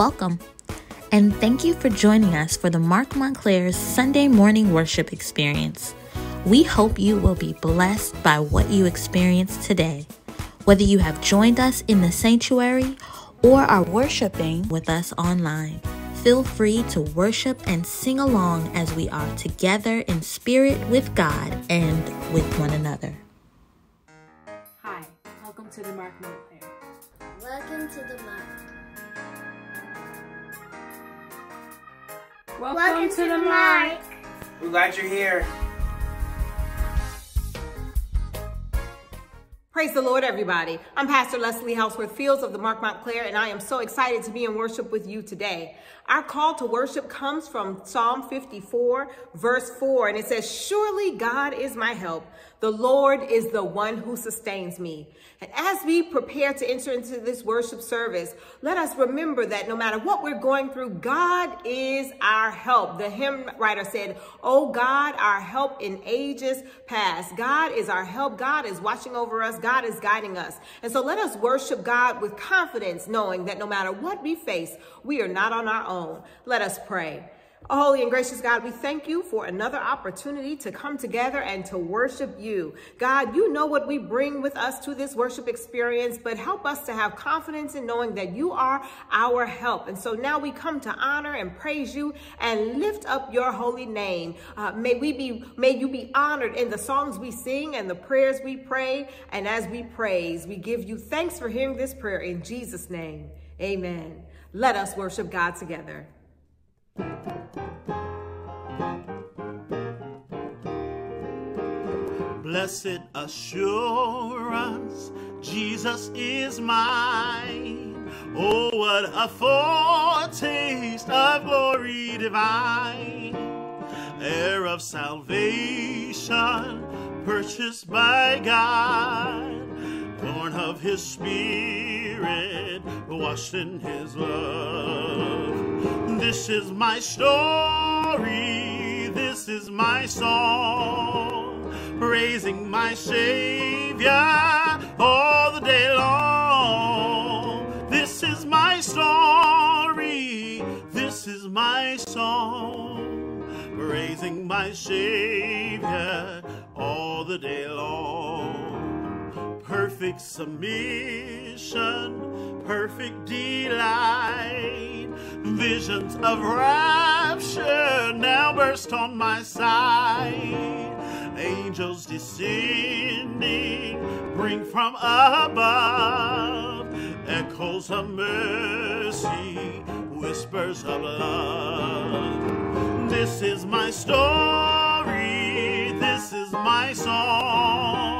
welcome. And thank you for joining us for the Mark Montclair's Sunday morning worship experience. We hope you will be blessed by what you experience today. Whether you have joined us in the sanctuary or are worshiping with us online, feel free to worship and sing along as we are together in spirit with God and with one another. Hi, welcome to the Mark Montclair. Welcome to the Mark. Welcome, to, the Mark. We're glad you're here. Praise the Lord, everybody. I'm Pastor Leslie Houseworth Fields of the Mark Montclair, and I am so excited to be in worship with you today. Our call to worship comes from Psalm 54, verse 4, and it says, Surely God is my help. The Lord is the one who sustains me. And as we prepare to enter into this worship service, let us remember that no matter what we're going through, God is our help. The hymn writer said, Oh God, our help in ages past. God is our help. God is watching over us. God is guiding us. And so let us worship God with confidence, knowing that no matter what we face, we are not on our own. Let us pray. Holy and gracious God, we thank you for another opportunity to come together and to worship you. God, you know what we bring with us to this worship experience, but help us to have confidence in knowing that you are our help. And so now we come to honor and praise you and lift up your holy name. Uh, may we be, may you be honored in the songs we sing and the prayers we pray. And as we praise, we give you thanks for hearing this prayer in Jesus' name. Amen. Let us worship God together. Blessed assurance, Jesus is mine. Oh, what a foretaste of glory divine. Heir of salvation, purchased by God. Born of his spirit, washed in his love. This is my story, this is my song praising my Savior all the day long. This is my story, this is my song, praising my Savior all the day long. Perfect submission, perfect delight, visions of rapture now burst on my sight angels descending, bring from above echoes of mercy, whispers of love. This is my story, this is my song,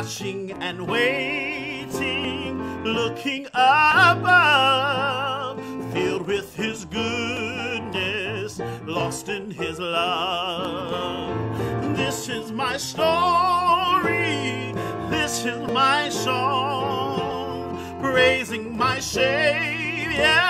watching and waiting, looking above, filled with His goodness, lost in His love. This is my story, this is my song praising my Savior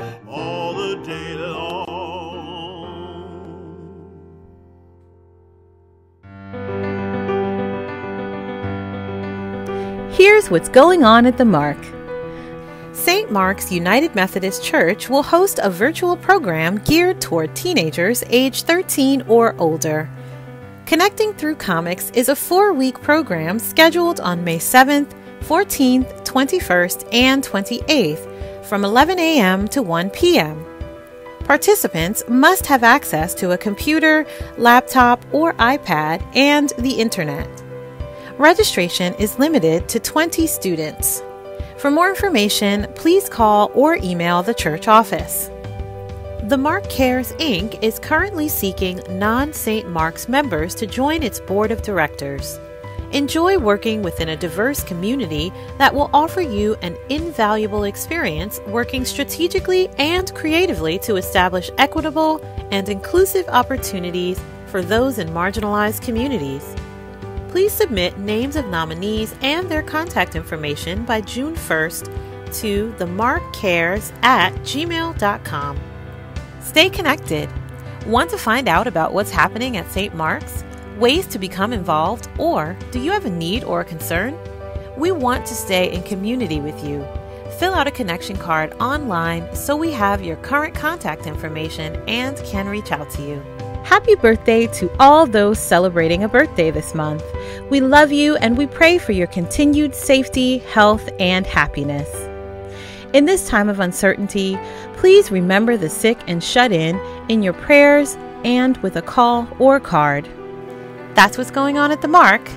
here's what's going on at the Mark. St. Mark's United Methodist Church will host a virtual program geared toward teenagers age 13 or older. Connecting Through Comics is a four week program scheduled on May 7th, 14th, 21st, and 28th from 11 a.m. to 1 p.m. Participants must have access to a computer, laptop, or iPad and the internet. Registration is limited to 20 students. For more information, please call or email the church office. The Mark Cares Inc. is currently seeking non St. Mark's members to join its board of directors. Enjoy working within a diverse community that will offer you an invaluable experience working strategically and creatively to establish equitable and inclusive opportunities for those in marginalized communities. Please submit names of nominees and their contact information by June 1st to themarkcares at gmail.com. Stay connected. Want to find out about what's happening at St. Mark's? Ways to become involved? Or do you have a need or a concern? We want to stay in community with you. Fill out a connection card online so we have your current contact information and can reach out to you. Happy birthday to all those celebrating a birthday this month. We love you and we pray for your continued safety, health, and happiness. In this time of uncertainty, please remember the sick and shut in in your prayers and with a call or card. That's what's going on at the Mark.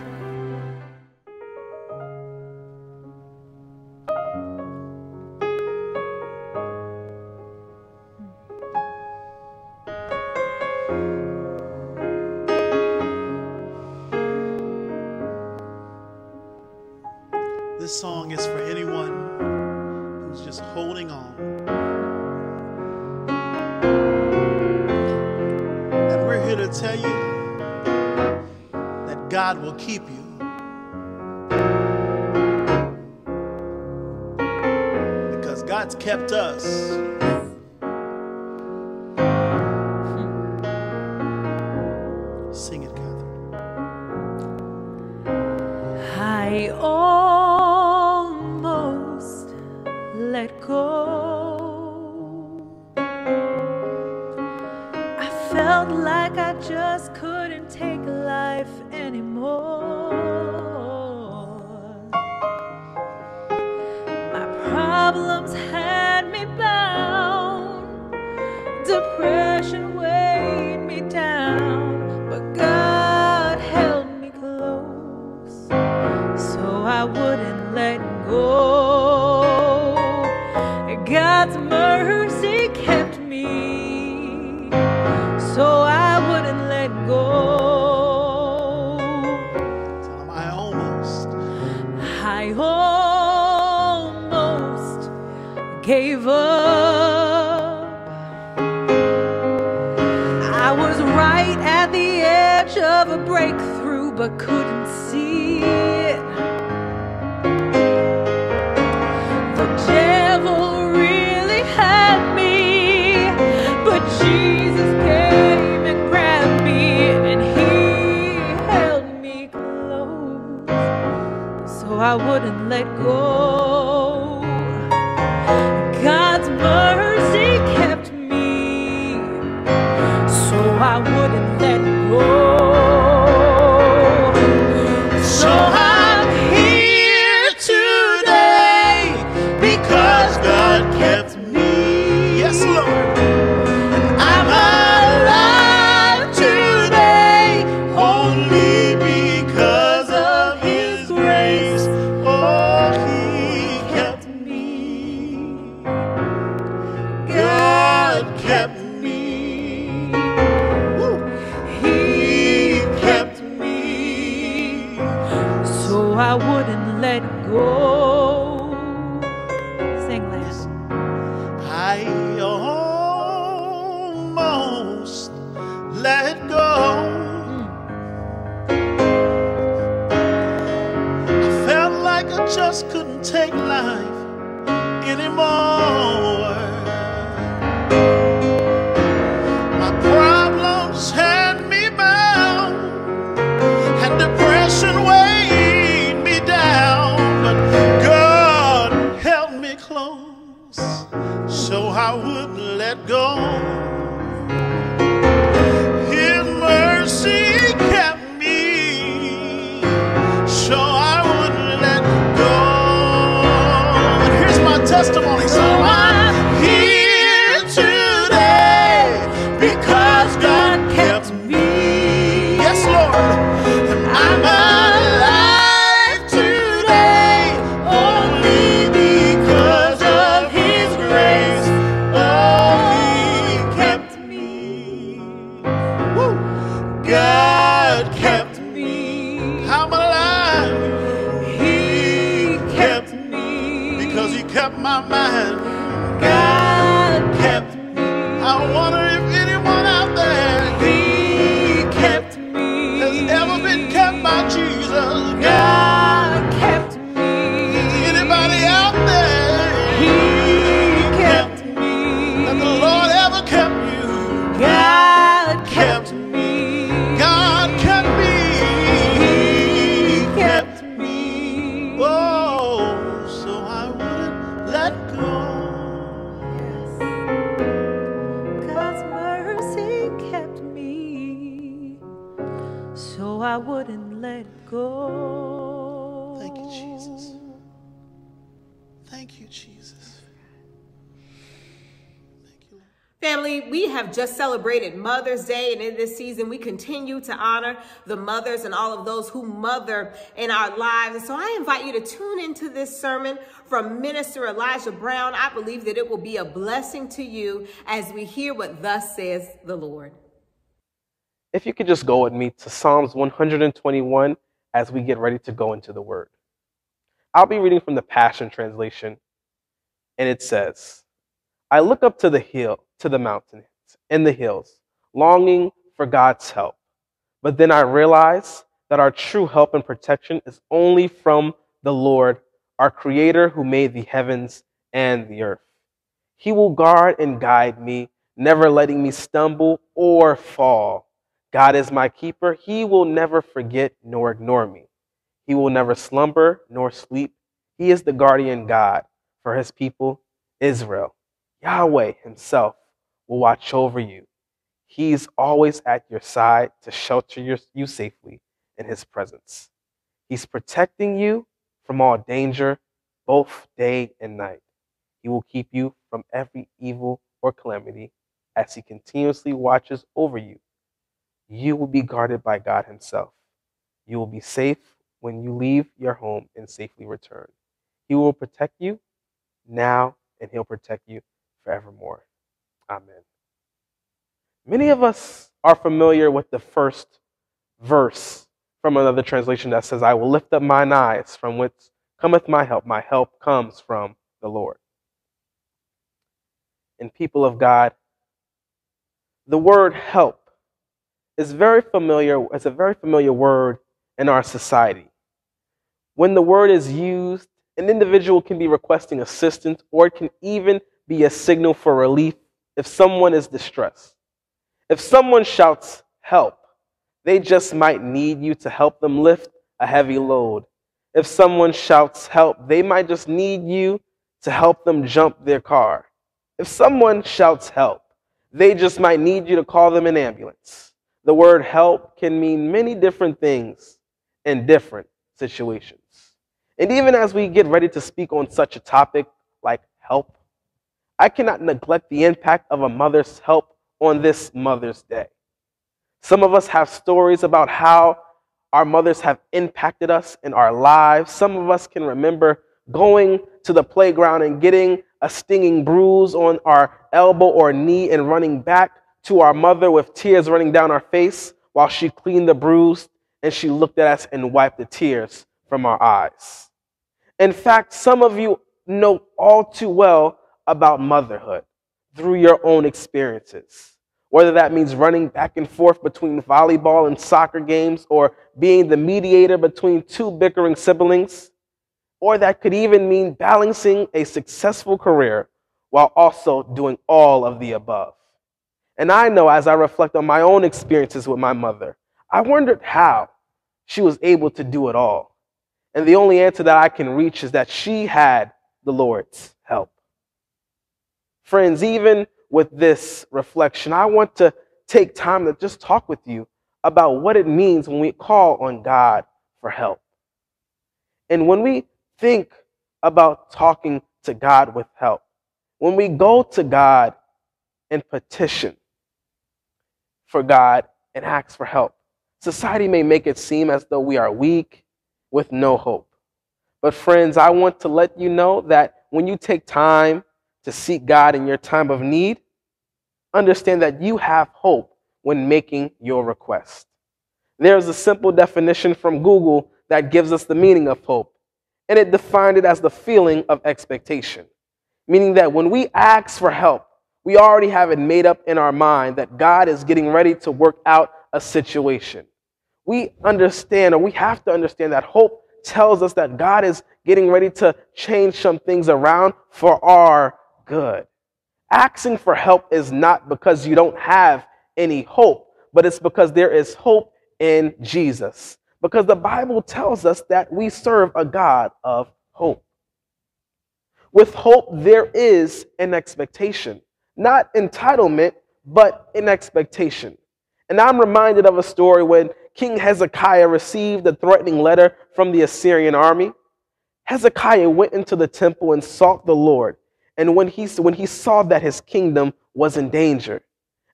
Life anymore. My problems had me bound, depression but couldn't Family, we have just celebrated Mother's Day, and in this season, we continue to honor the mothers and all of those who mother in our lives. And so I invite you to tune into this sermon from Minister Elijah Brown. I believe that it will be a blessing to you as we hear what thus says the Lord. If you could just go with me to Psalms 121 as we get ready to go into the Word. I'll be reading from the Passion Translation, and it says, I look up to the hill, to the mountains and the hills, longing for God's help. But then I realize that our true help and protection is only from the Lord, our Creator who made the heavens and the earth. He will guard and guide me, never letting me stumble or fall. God is my keeper. He will never forget nor ignore me. He will never slumber nor sleep. He is the guardian God for his people, Israel. Yahweh himself will watch over you. He is always at your side to shelter your, you safely in his presence. He's protecting you from all danger, both day and night. He will keep you from every evil or calamity as he continuously watches over you. You will be guarded by God himself. You will be safe when you leave your home and safely return. He will protect you now and he'll protect you forevermore. Amen. Many of us are familiar with the first verse from another translation that says, I will lift up mine eyes from whence cometh my help. My help comes from the Lord. And people of God, the word help is very familiar, it's a very familiar word in our society. When the word is used, an individual can be requesting assistance or it can even be a signal for relief if someone is distressed. If someone shouts, help, they just might need you to help them lift a heavy load. If someone shouts help, they might just need you to help them jump their car. If someone shouts help, they just might need you to call them an ambulance. The word help can mean many different things in different situations. And even as we get ready to speak on such a topic like help, I cannot neglect the impact of a mother's help on this Mother's Day. Some of us have stories about how our mothers have impacted us in our lives. Some of us can remember going to the playground and getting a stinging bruise on our elbow or knee and running back to our mother with tears running down our face while she cleaned the bruise and she looked at us and wiped the tears from our eyes. In fact, some of you know all too well about motherhood through your own experiences. Whether that means running back and forth between volleyball and soccer games, or being the mediator between two bickering siblings, or that could even mean balancing a successful career while also doing all of the above. And I know as I reflect on my own experiences with my mother, I wondered how she was able to do it all. And the only answer that I can reach is that she had the Lord's. Friends, even with this reflection, I want to take time to just talk with you about what it means when we call on God for help. And when we think about talking to God with help, when we go to God and petition for God and ask for help, society may make it seem as though we are weak with no hope. But, friends, I want to let you know that when you take time to seek God in your time of need, understand that you have hope when making your request. There's a simple definition from Google that gives us the meaning of hope, and it defined it as the feeling of expectation, meaning that when we ask for help, we already have it made up in our mind that God is getting ready to work out a situation. We understand, or we have to understand, that hope tells us that God is getting ready to change some things around for our good. Asking for help is not because you don't have any hope, but it's because there is hope in Jesus. Because the Bible tells us that we serve a God of hope. With hope, there is an expectation, not entitlement, but an expectation. And I'm reminded of a story when King Hezekiah received a threatening letter from the Assyrian army. Hezekiah went into the temple and sought the Lord. And when he, when he saw that his kingdom was in danger,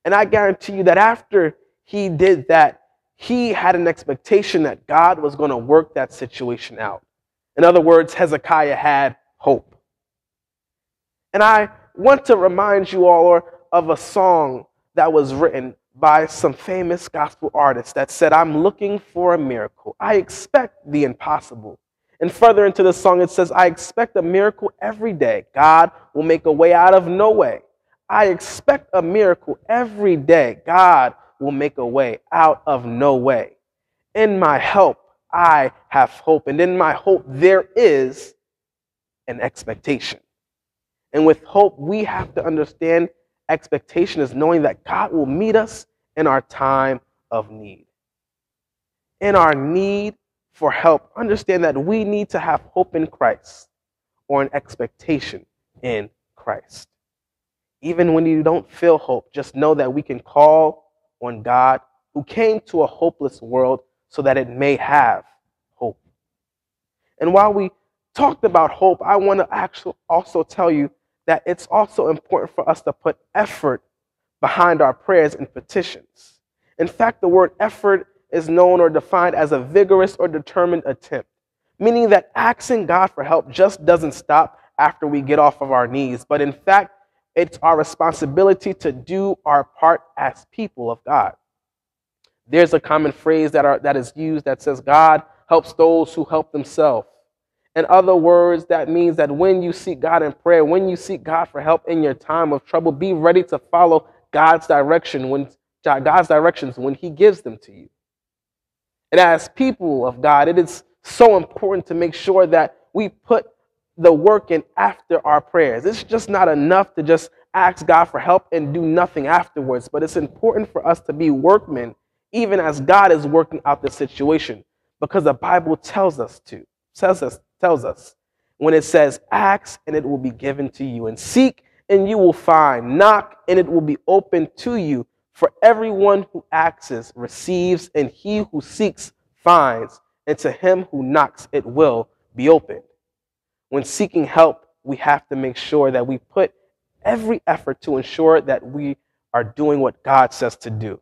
and I guarantee you that after he did that, he had an expectation that God was going to work that situation out. In other words, Hezekiah had hope. And I want to remind you all of a song that was written by some famous gospel artist that said, I'm looking for a miracle. I expect the impossible. And further into the song, it says, I expect a miracle every day. God will make a way out of no way. I expect a miracle every day. God will make a way out of no way. In my help, I have hope. And in my hope, there is an expectation. And with hope, we have to understand expectation is knowing that God will meet us in our time of need. In our need for help, understand that we need to have hope in Christ or an expectation in Christ. Even when you don't feel hope, just know that we can call on God who came to a hopeless world so that it may have hope. And while we talked about hope, I want to actually also tell you that it's also important for us to put effort behind our prayers and petitions. In fact, the word effort is known or defined as a vigorous or determined attempt, meaning that asking God for help just doesn't stop after we get off of our knees, but in fact, it's our responsibility to do our part as people of God. There's a common phrase that, are, that is used that says, God helps those who help themselves. In other words, that means that when you seek God in prayer, when you seek God for help in your time of trouble, be ready to follow God's direction when God's directions when He gives them to you. And as people of God, it is so important to make sure that we put the work in after our prayers. It's just not enough to just ask God for help and do nothing afterwards, but it's important for us to be workmen even as God is working out the situation because the Bible tells us to. Tells us, tells us when it says, Ask and it will be given to you, and seek and you will find, knock and it will be open to you. For everyone who asks receives, and he who seeks finds, and to him who knocks it will be opened. When seeking help, we have to make sure that we put every effort to ensure that we are doing what God says to do.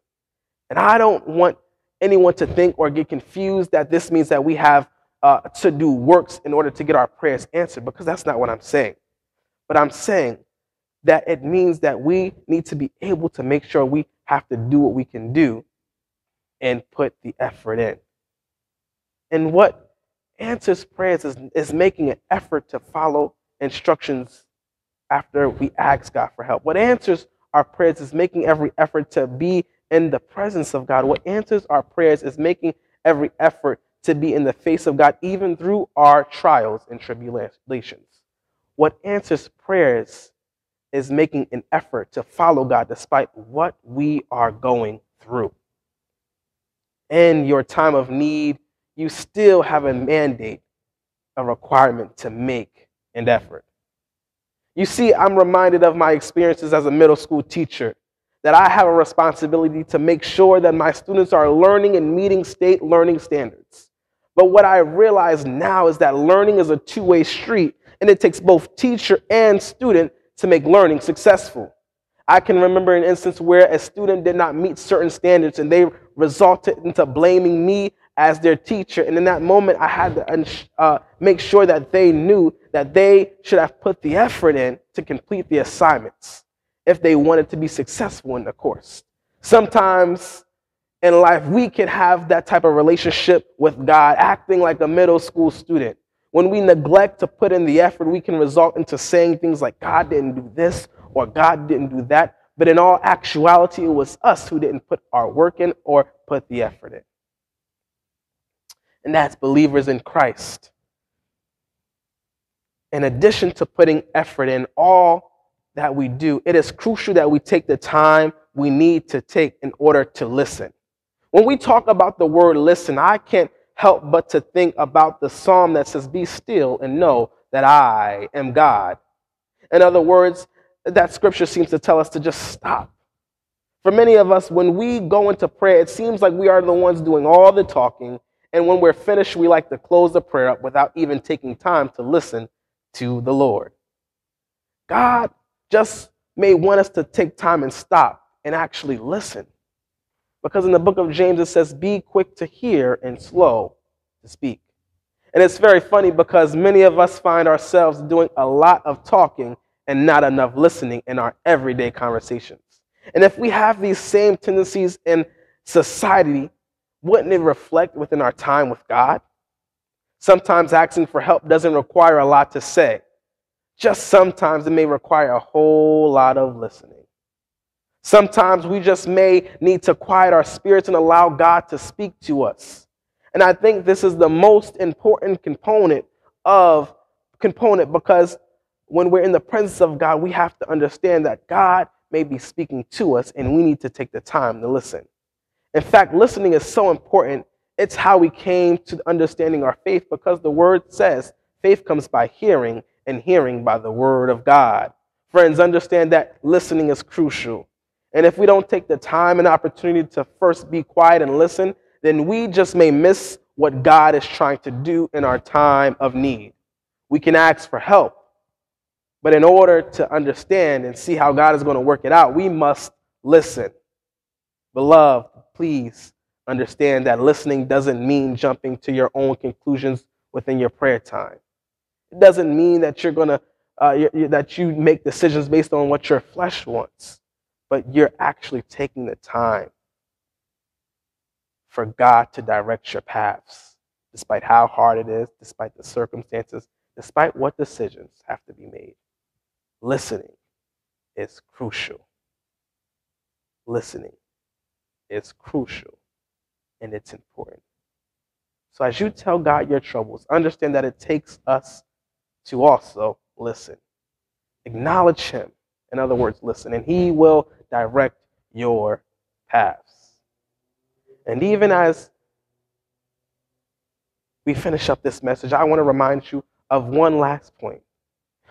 And I don't want anyone to think or get confused that this means that we have uh, to do works in order to get our prayers answered, because that's not what I'm saying. But I'm saying that it means that we need to be able to make sure we have to do what we can do and put the effort in. And what answers prayers is, is making an effort to follow instructions after we ask God for help. What answers our prayers is making every effort to be in the presence of God. What answers our prayers is making every effort to be in the face of God, even through our trials and tribulations. What answers prayers is making an effort to follow God despite what we are going through. In your time of need, you still have a mandate, a requirement to make an effort. You see, I'm reminded of my experiences as a middle school teacher that I have a responsibility to make sure that my students are learning and meeting state learning standards. But what I realize now is that learning is a two way street, and it takes both teacher and student to make learning successful. I can remember an instance where a student did not meet certain standards and they resulted into blaming me as their teacher. And in that moment, I had to uh, make sure that they knew that they should have put the effort in to complete the assignments if they wanted to be successful in the course. Sometimes in life, we can have that type of relationship with God, acting like a middle school student. When we neglect to put in the effort, we can result into saying things like, God didn't do this or God didn't do that. But in all actuality, it was us who didn't put our work in or put the effort in. And that's believers in Christ. In addition to putting effort in all that we do, it is crucial that we take the time we need to take in order to listen. When we talk about the word listen, I can't help but to think about the psalm that says, Be still and know that I am God. In other words, that scripture seems to tell us to just stop. For many of us, when we go into prayer, it seems like we are the ones doing all the talking. And when we're finished, we like to close the prayer up without even taking time to listen to the Lord. God just may want us to take time and stop and actually listen. Because in the book of James, it says, Be quick to hear and slow to speak. And it's very funny because many of us find ourselves doing a lot of talking and not enough listening in our everyday conversations. And if we have these same tendencies in society, wouldn't it reflect within our time with God? Sometimes asking for help doesn't require a lot to say. Just sometimes it may require a whole lot of listening. Sometimes we just may need to quiet our spirits and allow God to speak to us. And I think this is the most important component of component because when we're in the presence of God, we have to understand that God may be speaking to us and we need to take the time to listen. In fact, listening is so important. It's how we came to understanding our faith because the word says faith comes by hearing and hearing by the word of God. Friends, understand that listening is crucial. And if we don't take the time and opportunity to first be quiet and listen, then we just may miss what God is trying to do in our time of need. We can ask for help, but in order to understand and see how God is going to work it out, we must listen. Beloved, please understand that listening doesn't mean jumping to your own conclusions within your prayer time. It doesn't mean that you're going to uh, that you make decisions based on what your flesh wants, but you're actually taking the time for God to direct your paths, despite how hard it is, despite the circumstances, despite what decisions have to be made listening is crucial. Listening is crucial and it's important. So, as you tell God your troubles, understand that it takes us to also listen. Acknowledge Him. In other words, listen, and He will direct your paths. And even as we finish up this message, I want to remind you of one last point.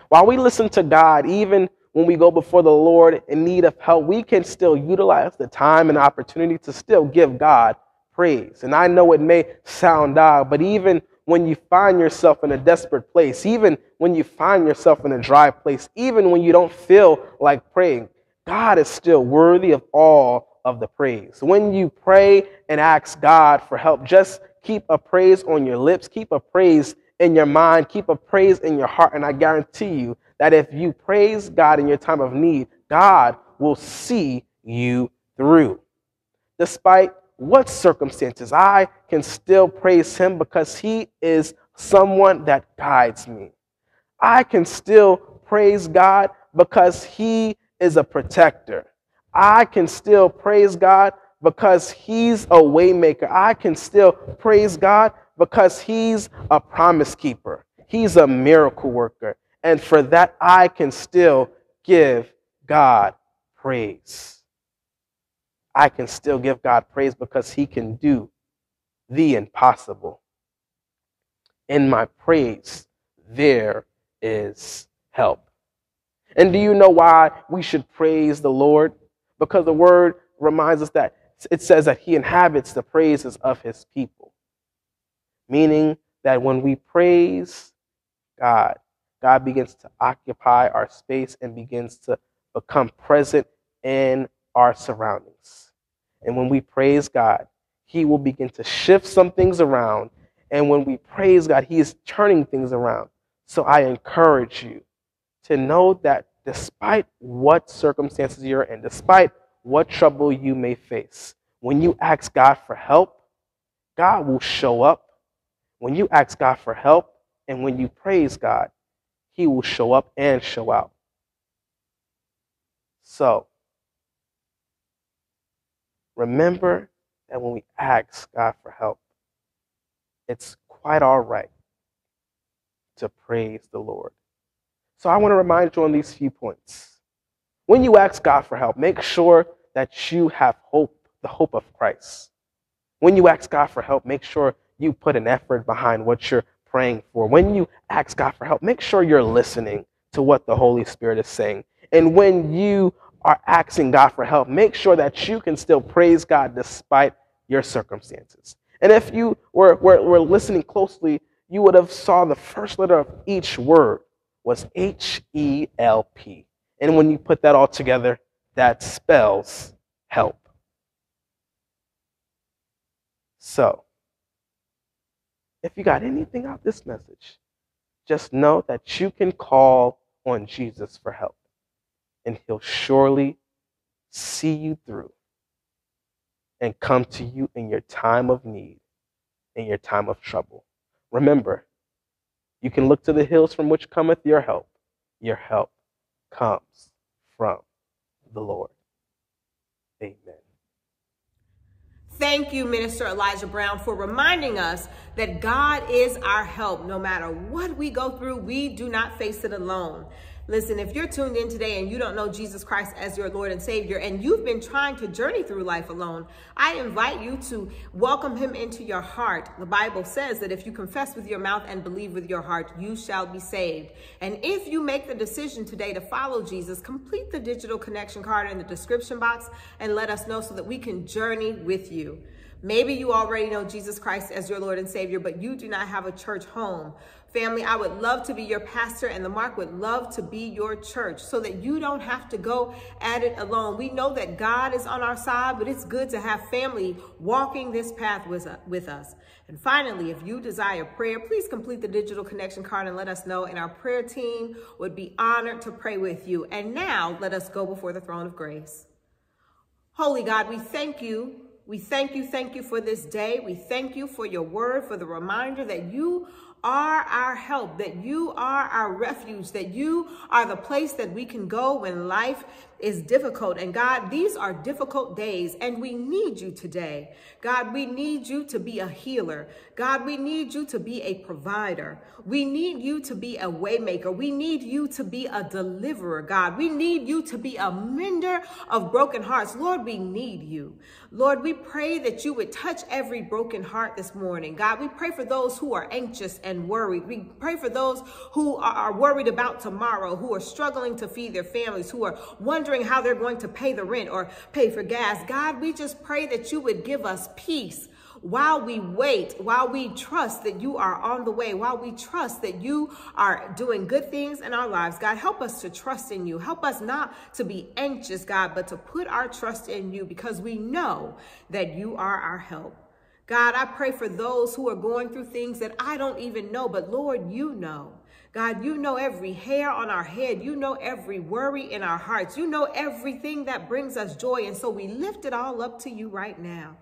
While we listen to God, even when we go before the Lord in need of help, we can still utilize the time and opportunity to still give God praise. And I know it may sound odd, but even when you find yourself in a desperate place, even when you find yourself in a dry place, even when you don't feel like praying, God is still worthy of all of the praise. When you pray and ask God for help, just keep a praise on your lips, keep a praise in your mind, keep a praise in your heart, and I guarantee you that if you praise God in your time of need, God will see you through. Despite what circumstances, I can still praise Him because He is someone that guides me. I can still praise God because He is a protector. I can still praise God because He's a waymaker. I can still praise God because he's a promise keeper, he's a miracle worker. And for that, I can still give God praise. I can still give God praise because he can do the impossible. In my praise, there is help. And do you know why we should praise the Lord? Because the word reminds us that it says that he inhabits the praises of his people. Meaning that when we praise God, God begins to occupy our space and begins to become present in our surroundings. And when we praise God, He will begin to shift some things around. And when we praise God, He is turning things around. So I encourage you to know that despite what circumstances you're in, despite what trouble you may face, when you ask God for help, God will show up. When you ask God for help and when you praise God, He will show up and show out. So, remember that when we ask God for help, it's quite all right to praise the Lord. So I want to remind you on these few points. When you ask God for help, make sure that you have hope, the hope of Christ. When you ask God for help, make sure you put an effort behind what you're praying for. When you ask God for help, make sure you're listening to what the Holy Spirit is saying. And when you are asking God for help, make sure that you can still praise God despite your circumstances. And if you were, were, were listening closely, you would have saw the first letter of each word was H-E-L-P. And when you put that all together, that spells help. So, if you got anything out this message, just know that you can call on Jesus for help, and he'll surely see you through and come to you in your time of need, in your time of trouble. Remember, you can look to the hills from which cometh your help. Your help comes from the Lord. Amen. Thank you, Minister Elijah Brown, for reminding us that God is our help. No matter what we go through, we do not face it alone. Listen, if you're tuned in today and you don't know Jesus Christ as your Lord and Savior, and you've been trying to journey through life alone, I invite you to welcome him into your heart. The Bible says that if you confess with your mouth and believe with your heart, you shall be saved. And if you make the decision today to follow Jesus, complete the digital connection card in the description box and let us know so that we can journey with you. Maybe you already know Jesus Christ as your Lord and Savior, but you do not have a church home. Family, I would love to be your pastor and the Mark would love to be your church so that you don't have to go at it alone. We know that God is on our side, but it's good to have family walking this path with, us. And finally, if you desire prayer, please complete the digital connection card and let us know. And our prayer team would be honored to pray with you. And now let us go before the throne of grace. Holy God, we thank you we thank you, thank you for this day. We thank you for your word, for the reminder that you are our help, that you are our refuge, that you are the place that we can go when life is difficult. And God, these are difficult days and we need you today. God, we need you to be a healer. God, we need you to be a provider. We need you to be a waymaker. We need you to be a deliverer, God. We need you to be a mender of broken hearts. Lord, we need you. Lord, we pray that you would touch every broken heart this morning. God, we pray for those who are anxious and worried. We pray for those who are worried about tomorrow, who are struggling to feed their families, who are wondering wondering how they're going to pay the rent or pay for gas. God, we just pray that you would give us peace while we wait, while we trust that you are on the way, while we trust that you are doing good things in our lives. God, help us to trust in you. Help us not to be anxious, God, but to put our trust in you because we know that you are our help. God, I pray for those who are going through things that I don't even know, but Lord, you know. God, you know every hair on our head. You know every worry in our hearts. You know everything that brings us joy. And so we lift it all up to you right now.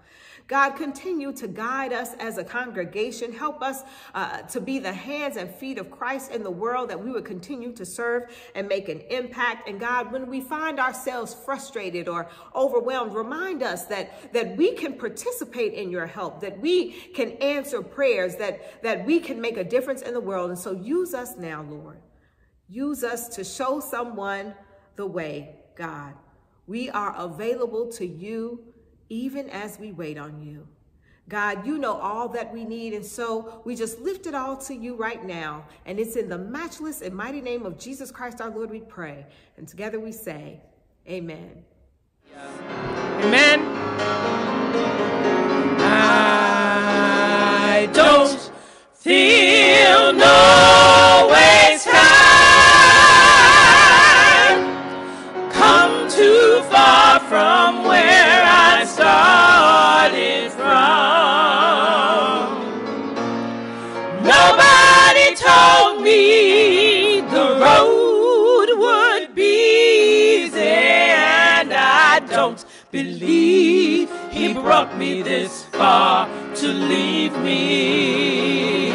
God, continue to guide us as a congregation. Help us uh, to be the hands and feet of Christ in the world that we would continue to serve and make an impact. And God, when we find ourselves frustrated or overwhelmed, remind us that, that we can participate in your help, that we can answer prayers, that, that we can make a difference in the world. And so use us now, Lord. Use us to show someone the way, God. We are available to you even as we wait on you. God, you know all that we need. And so we just lift it all to you right now. And it's in the matchless and mighty name of Jesus Christ our Lord we pray. And together we say, Amen. Amen. Don't believe he brought me this far to leave me.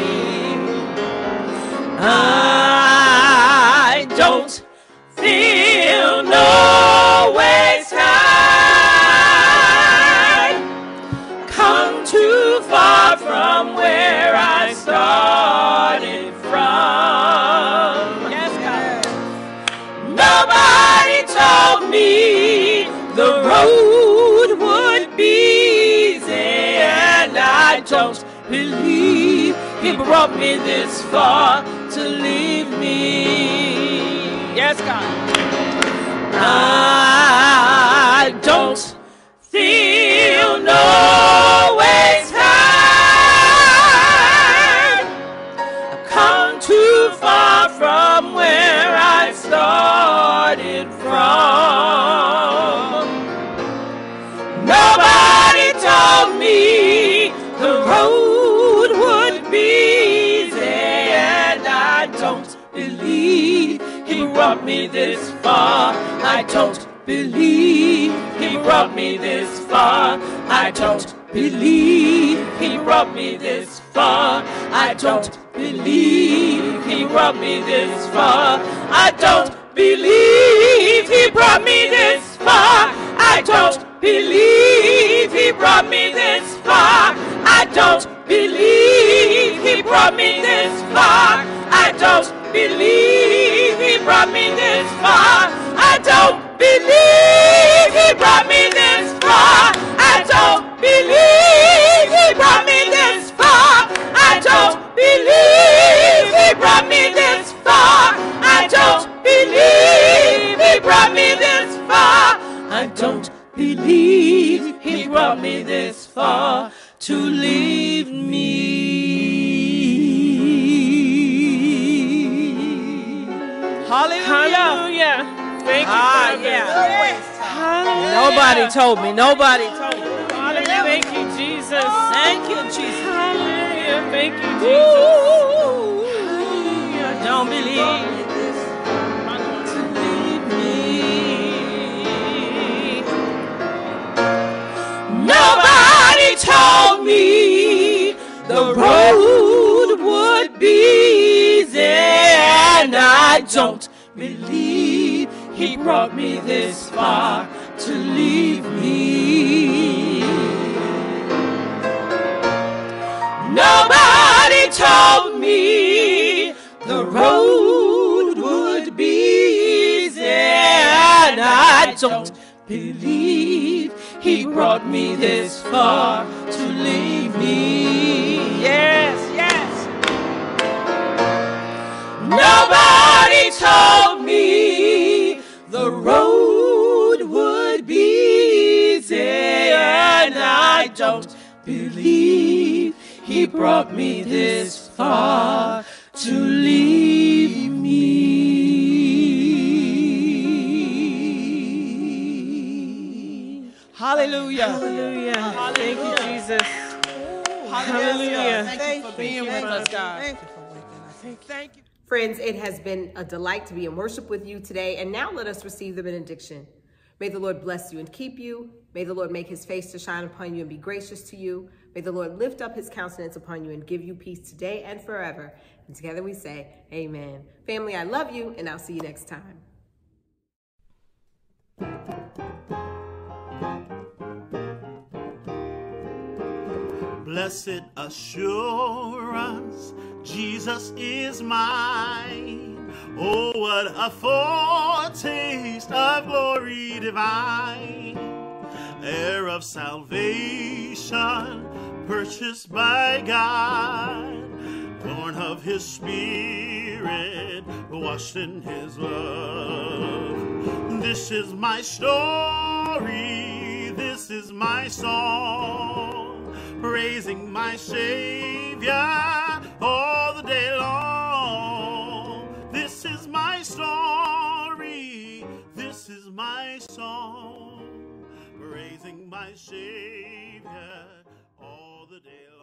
I don't feel no road would be easy, and I don't believe He brought me this far to leave me. Yes, God. Believe he brought me this far. I don't believe he brought me this far. I don't believe he brought me this far. I don't believe he brought me this far. I don't believe he brought me this far. I don't believe he brought me this far. I don't believe he brought me this far. I don't believe he brought me this far. I don't believe he brought me this far. I don't believe he brought me this far. I don't believe he brought me this far. I don't believe he brought me this far to leave Nobody told me. Nobody told me. Hallelujah. Thank you, Jesus. Thank you, Jesus. Hallelujah. Thank you, Jesus. Don't believe this. To leave me. Nobody told me the road would be easy, and I don't believe he brought me this far to leave me. Nobody told me the road would be easy, and I don't believe he brought me this far to leave me. Yes, yes. Nobody told don't believe he brought me this far to leave me. Hallelujah. Hallelujah. Thank you, Jesus. Hallelujah. Thank you for being with us, God. Thank you. Friends, it has been a delight to be in worship with you today. And now let us receive the benediction. May the Lord bless you and keep you. May the Lord make his face to shine upon you and be gracious to you. May the Lord lift up his countenance upon you and give you peace today and forever. And together we say, Amen. Family, I love you, and I'll see you next time. Blessed assurance, Jesus is mine. Oh, what a foretaste of glory divine, heir of salvation, purchased by God, born of his spirit, washed in his love. This is my story, this is my song, praising my Savior my Savior all the day long.